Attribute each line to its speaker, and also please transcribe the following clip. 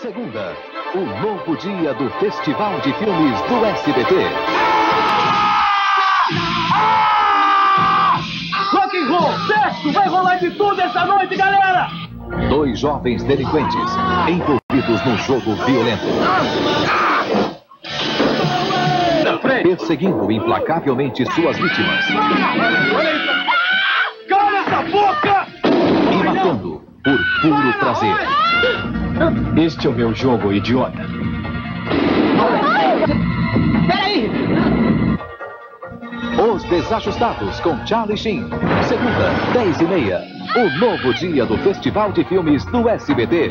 Speaker 1: Segunda, o novo dia do Festival de Filmes do SBT.
Speaker 2: Rock and roll, sexo, vai rolar de tudo essa noite, galera!
Speaker 1: Dois jovens delinquentes envolvidos num jogo violento. Perseguindo implacavelmente suas vítimas.
Speaker 2: Cala essa boca!
Speaker 1: E matando por puro prazer.
Speaker 3: Este é o meu jogo, idiota.
Speaker 4: Peraí!
Speaker 1: Os Desajustados com Charlie Sheen. Segunda, 10 e meia. O novo dia do Festival de Filmes do SBT.